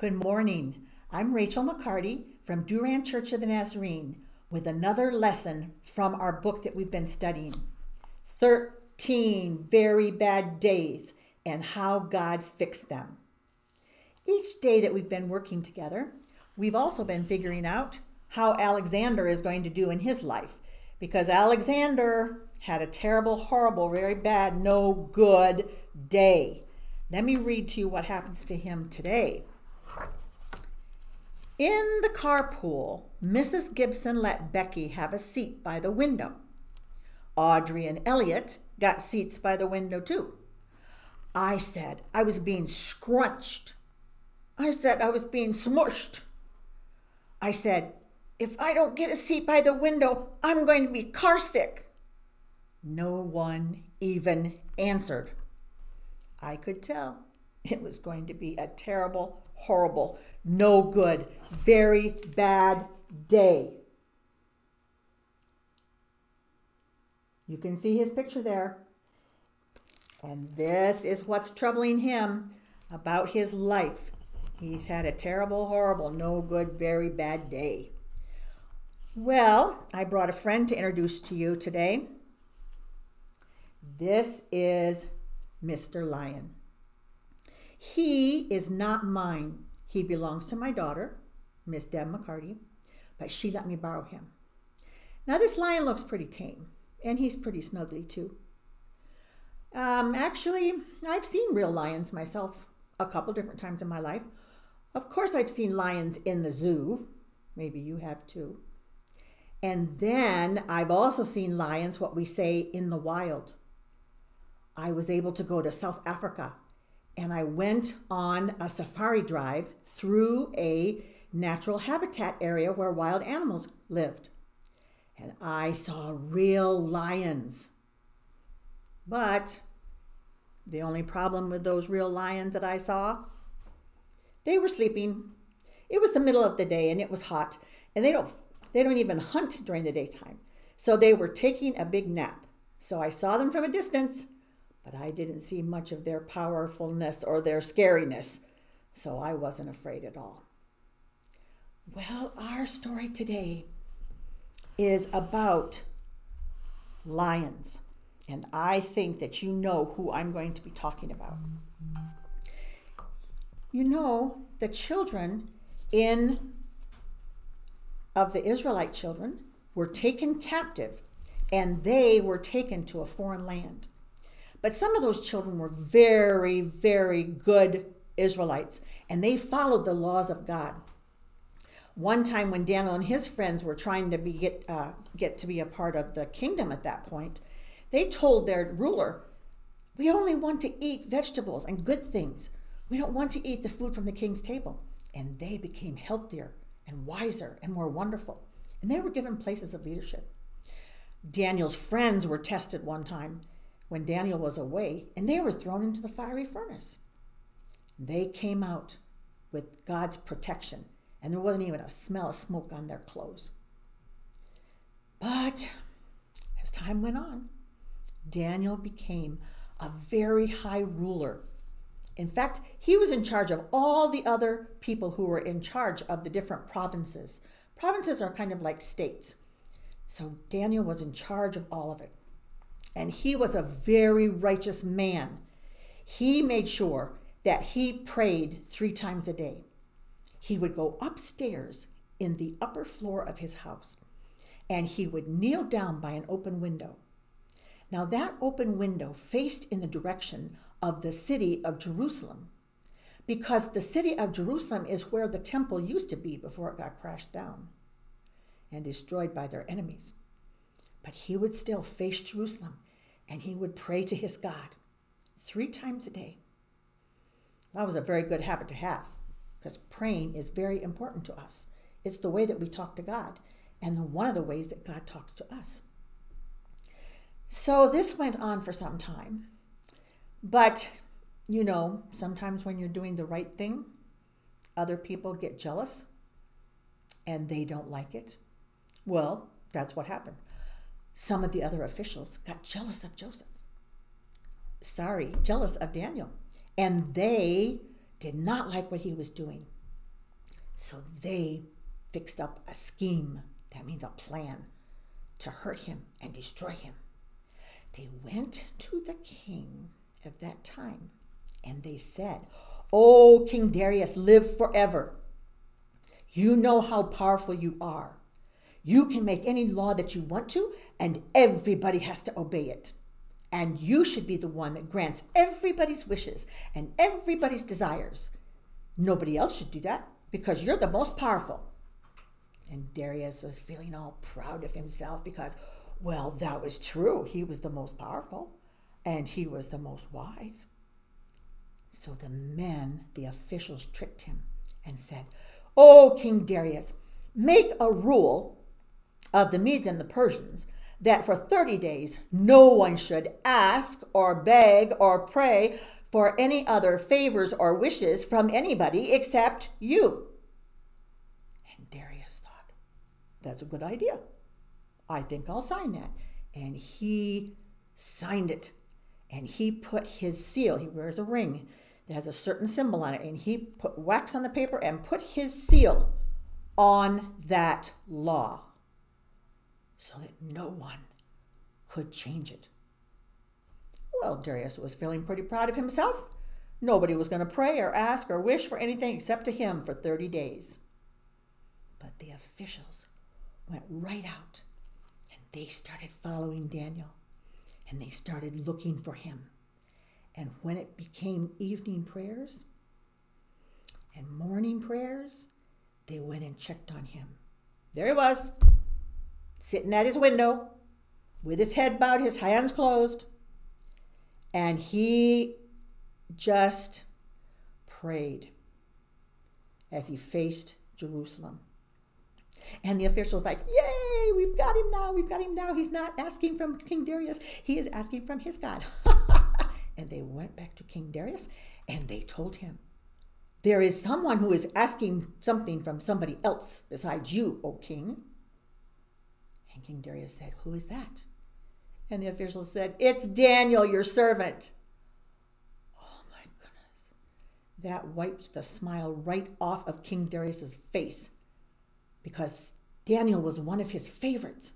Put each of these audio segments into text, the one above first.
Good morning. I'm Rachel McCarty from Durand Church of the Nazarene with another lesson from our book that we've been studying 13 Very Bad Days and How God Fixed Them. Each day that we've been working together, we've also been figuring out how Alexander is going to do in his life because Alexander had a terrible, horrible, very bad, no good day. Let me read to you what happens to him today. In the carpool, Mrs. Gibson let Becky have a seat by the window. Audrey and Elliot got seats by the window too. I said I was being scrunched. I said I was being smushed. I said, if I don't get a seat by the window, I'm going to be car sick. No one even answered. I could tell it was going to be a terrible, horrible, no good, very bad day. You can see his picture there. And this is what's troubling him about his life. He's had a terrible, horrible, no good, very bad day. Well, I brought a friend to introduce to you today. This is Mr. Lion. He is not mine. He belongs to my daughter, Miss Deb McCarty, but she let me borrow him. Now, this lion looks pretty tame, and he's pretty snuggly too. Um, actually, I've seen real lions myself a couple different times in my life. Of course, I've seen lions in the zoo. Maybe you have too. And then I've also seen lions, what we say, in the wild. I was able to go to South Africa and I went on a safari drive through a natural habitat area where wild animals lived. And I saw real lions. But the only problem with those real lions that I saw, they were sleeping. It was the middle of the day and it was hot, and they don't they don't even hunt during the daytime. So they were taking a big nap. So I saw them from a distance but I didn't see much of their powerfulness or their scariness, so I wasn't afraid at all. Well, our story today is about lions, and I think that you know who I'm going to be talking about. You know, the children in of the Israelite children were taken captive and they were taken to a foreign land. But some of those children were very, very good Israelites, and they followed the laws of God. One time, when Daniel and his friends were trying to be, get, uh, get to be a part of the kingdom at that point, they told their ruler, We only want to eat vegetables and good things. We don't want to eat the food from the king's table. And they became healthier and wiser and more wonderful. And they were given places of leadership. Daniel's friends were tested one time when Daniel was away, and they were thrown into the fiery furnace. They came out with God's protection, and there wasn't even a smell of smoke on their clothes. But as time went on, Daniel became a very high ruler. In fact, he was in charge of all the other people who were in charge of the different provinces. Provinces are kind of like states. So Daniel was in charge of all of it and he was a very righteous man. He made sure that he prayed three times a day. He would go upstairs in the upper floor of his house and he would kneel down by an open window. Now, that open window faced in the direction of the city of Jerusalem because the city of Jerusalem is where the temple used to be before it got crashed down and destroyed by their enemies. But he would still face Jerusalem and he would pray to his God three times a day. That was a very good habit to have because praying is very important to us. It's the way that we talk to God and one of the ways that God talks to us. So this went on for some time. But, you know, sometimes when you're doing the right thing, other people get jealous and they don't like it. Well, that's what happened some of the other officials got jealous of Joseph. Sorry, jealous of Daniel. And they did not like what he was doing. So they fixed up a scheme, that means a plan, to hurt him and destroy him. They went to the king at that time and they said, O King Darius, live forever. You know how powerful you are. You can make any law that you want to, and everybody has to obey it. And you should be the one that grants everybody's wishes and everybody's desires. Nobody else should do that because you're the most powerful. And Darius was feeling all proud of himself because, well, that was true. He was the most powerful and he was the most wise. So the men, the officials, tricked him and said, O King Darius, make a rule of the Medes and the Persians that for 30 days no one should ask or beg or pray for any other favors or wishes from anybody except you. And Darius thought, that's a good idea. I think I'll sign that. And he signed it. And he put his seal, he wears a ring that has a certain symbol on it, and he put wax on the paper and put his seal on that law so that no one could change it. Well, Darius was feeling pretty proud of himself. Nobody was going to pray or ask or wish for anything except to him for 30 days. But the officials went right out and they started following Daniel and they started looking for him. And when it became evening prayers and morning prayers, they went and checked on him. There he was, sitting at his window with his head bowed, his hands closed, and he just prayed as he faced Jerusalem. And the officials like, yay, we've got him now, we've got him now. He's not asking from King Darius, he is asking from his God. and they went back to King Darius and they told him, there is someone who is asking something from somebody else besides you, O king. And King Darius said, Who is that? And the officials said, It's Daniel, your servant. Oh my goodness. That wiped the smile right off of King Darius's face because Daniel was one of his favorites.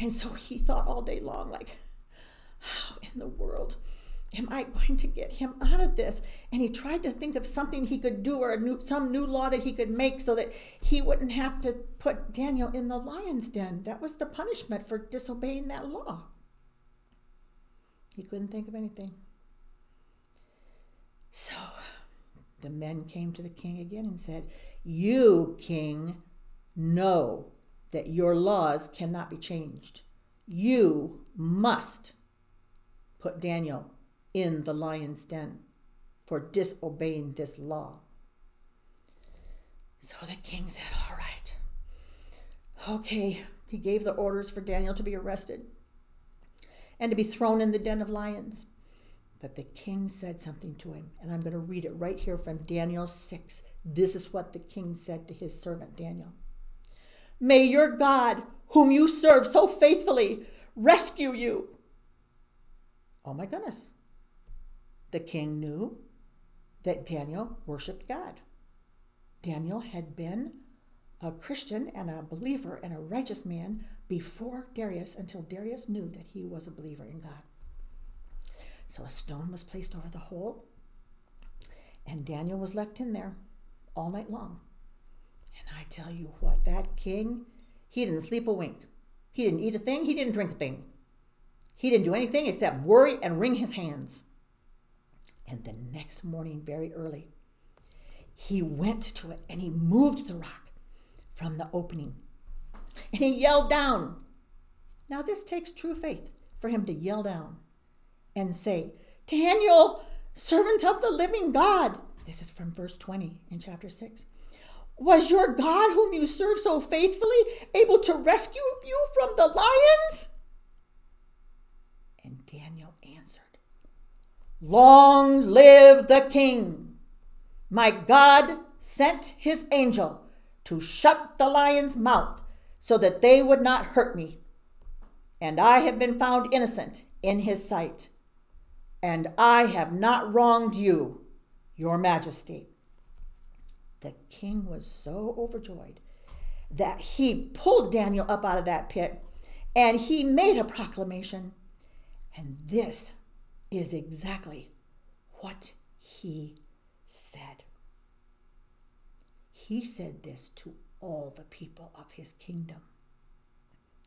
And so he thought all day long, like, how in the world am I going to get him out of this? And he tried to think of something he could do or new, some new law that he could make so that he wouldn't have to put Daniel in the lion's den. That was the punishment for disobeying that law. He couldn't think of anything. So the men came to the king again and said, You, king, know that your laws cannot be changed. You must put Daniel in the lion's den for disobeying this law. So the king said, All right. Okay. He gave the orders for Daniel to be arrested and to be thrown in the den of lions. But the king said something to him, and I'm going to read it right here from Daniel 6. This is what the king said to his servant Daniel May your God, whom you serve so faithfully, rescue you. Oh my goodness the king knew that Daniel worshiped God. Daniel had been a Christian and a believer and a righteous man before Darius until Darius knew that he was a believer in God. So a stone was placed over the hole, and Daniel was left in there all night long. And I tell you what, that king, he didn't sleep a wink. He didn't eat a thing, he didn't drink a thing. He didn't do anything except worry and wring his hands. And the next morning, very early, he went to it and he moved the rock from the opening. And he yelled down. Now, this takes true faith for him to yell down and say, Daniel, servant of the living God. This is from verse 20 in chapter 6. Was your God, whom you serve so faithfully, able to rescue you from the lions? And Daniel Long live the king! My God sent his angel to shut the lion's mouth so that they would not hurt me. And I have been found innocent in his sight. And I have not wronged you, your majesty. The king was so overjoyed that he pulled Daniel up out of that pit and he made a proclamation. And this is exactly what he said. He said this to all the people of his kingdom.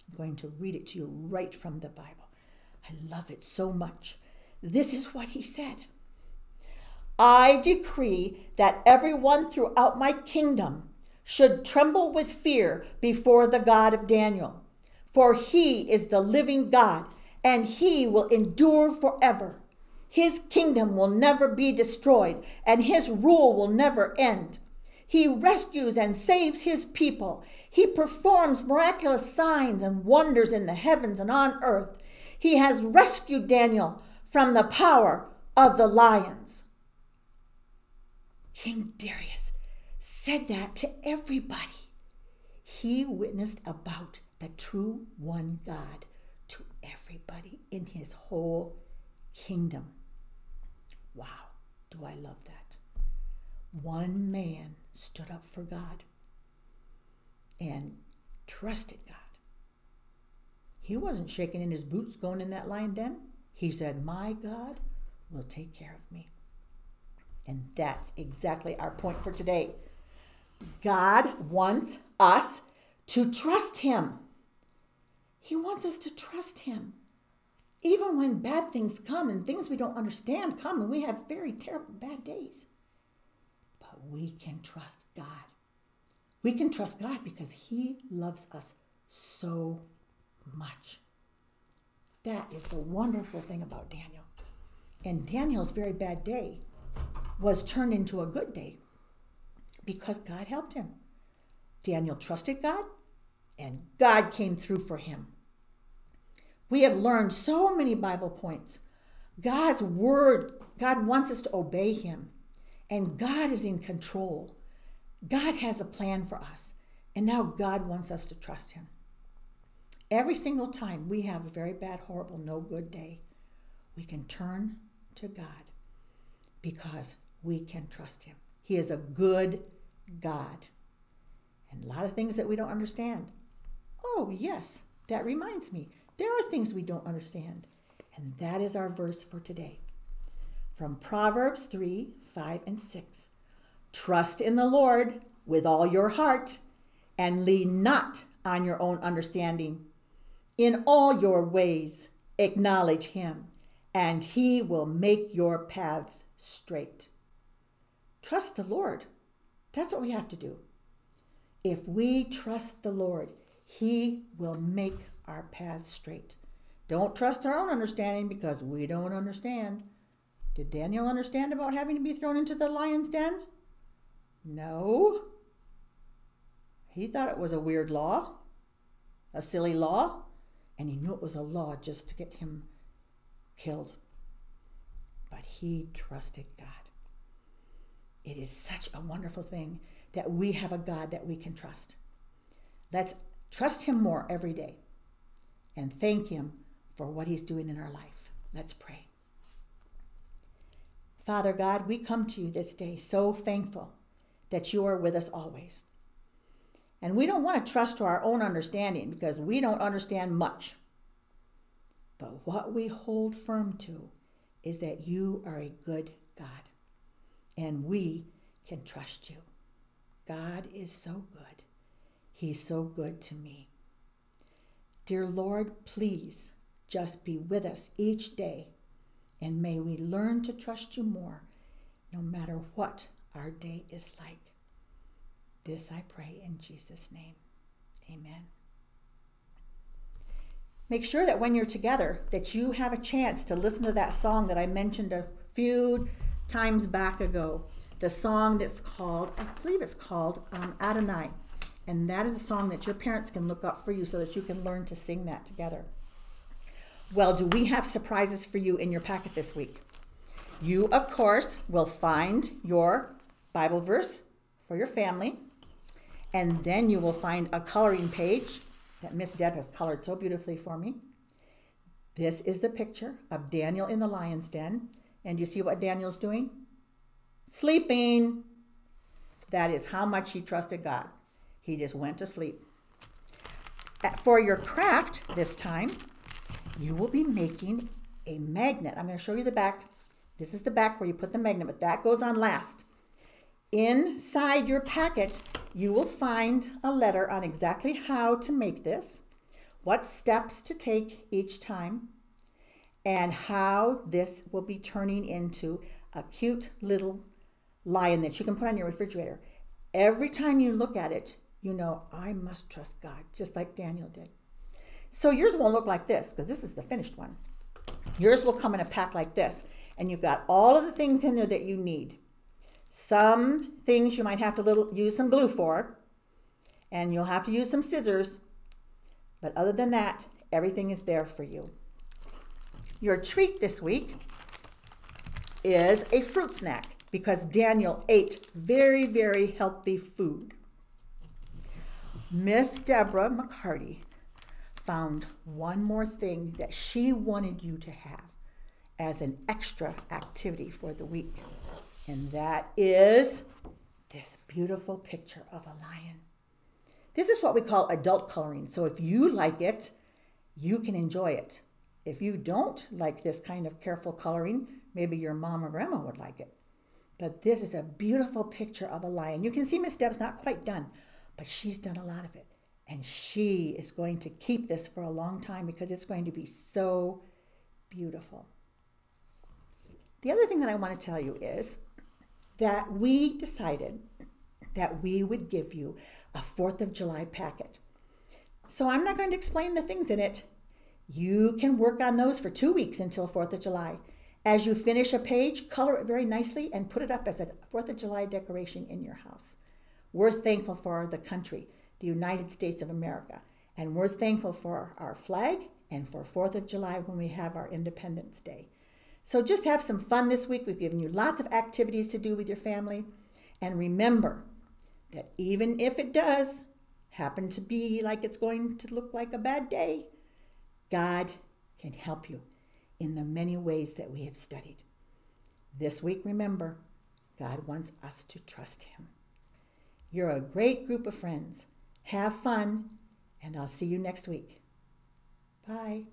I'm going to read it to you right from the Bible. I love it so much. This is what he said I decree that everyone throughout my kingdom should tremble with fear before the God of Daniel, for he is the living God, and he will endure forever. His kingdom will never be destroyed, and his rule will never end. He rescues and saves his people. He performs miraculous signs and wonders in the heavens and on earth. He has rescued Daniel from the power of the lions. King Darius said that to everybody. He witnessed about the true one God to everybody in his whole kingdom. Wow, do I love that? One man stood up for God and trusted God. He wasn't shaking in his boots going in that lion den. He said, My God will take care of me. And that's exactly our point for today. God wants us to trust Him. He wants us to trust Him. Even when bad things come and things we don't understand come, and we have very terrible bad days But we can trust God. We can trust God because He loves us so much. That is the wonderful thing about Daniel. And Daniel's very bad day was turned into a good day because God helped him. Daniel trusted God, and God came through for him. We have learned so many Bible points. God's word, God wants us to obey him. And God is in control. God has a plan for us. And now God wants us to trust Him. Every single time we have a very bad, horrible, no good day, we can turn to God because we can trust Him. He is a good God. And a lot of things that we don't understand. Oh, yes, that reminds me. There are things we don't understand. And that is our verse for today from Proverbs 3 5 and 6. Trust in the Lord with all your heart and lean not on your own understanding. In all your ways, acknowledge him, and he will make your paths straight. Trust the Lord. That's what we have to do. If we trust the Lord, he will make our paths straight. Don't trust our own understanding because we don't understand. Did Daniel understand about having to be thrown into the lion's den? No. He thought it was a weird law, a silly law, and he knew it was a law just to get him killed. But he trusted God. It is such a wonderful thing that we have a God that we can trust. Let's trust him more every day and thank him for what he's doing in our life. Let's pray. Father God, we come to you this day so thankful that you are with us always. And we don't want to trust to our own understanding because we don't understand much. But what we hold firm to is that you are a good God and we can trust you. God is so good. He's so good to me. Dear Lord, please just be with us each day and may we learn to trust you more, no matter what our day is like. This I pray in Jesus' name. Amen. Make sure that when you're together that you have a chance to listen to that song that I mentioned a few times back ago. The song that's called, I believe it's called um, Adonai. And that is a song that your parents can look up for you so that you can learn to sing that together. Well, do we have surprises for you in your packet this week? You, of course, will find your Bible verse for your family, and then you will find a coloring page that Miss Deb has colored so beautifully for me. This is the picture of Daniel in the lion's den. And you see what Daniel's doing? Sleeping. That is how much he trusted God. He just went to sleep. For your craft this time, you will be making a magnet. I'm going to show you the back. This is the back where you put the magnet, but that goes on last. Inside your packet, you will find a letter on exactly how to make this, what steps to take each time, and how this will be turning into a cute little lion that you can put on your refrigerator. Every time you look at it, you know, I must trust God, just like Daniel did. So yours won't look like this because this is the finished one. Yours will come in a pack like this, and you've got all of the things in there that you need. Some things you might have to little, use some glue for, and you'll have to use some scissors, but other than that, everything is there for you. Your treat this week is a fruit snack because Daniel ate very, very healthy food. Miss Deborah McCarty found one more thing that she wanted you to have as an extra activity for the week. And that is this beautiful picture of a lion. This is what we call adult coloring. So if you like it, you can enjoy it. If you don't like this kind of careful coloring, maybe your mom or grandma would like it. But this is a beautiful picture of a lion. You can see Miss Deb's not quite done, but she's done a lot of it. And she is going to keep this for a long time because it's going to be so beautiful. The other thing that I want to tell you is that we decided that we would give you a 4th of July packet. So I'm not going to explain the things in it. You can work on those for two weeks until 4th of July. As you finish a page, color it very nicely and put it up as a 4th of July decoration in your house. We're thankful for the country the United States of America. And we're thankful for our flag and for 4th of July when we have our Independence Day. So just have some fun this week. We've given you lots of activities to do with your family. And remember that even if it does happen to be like it's going to look like a bad day, God can help you in the many ways that we have studied. This week, remember, God wants us to trust Him. You're a great group of friends. Have fun, and I'll see you next week. Bye.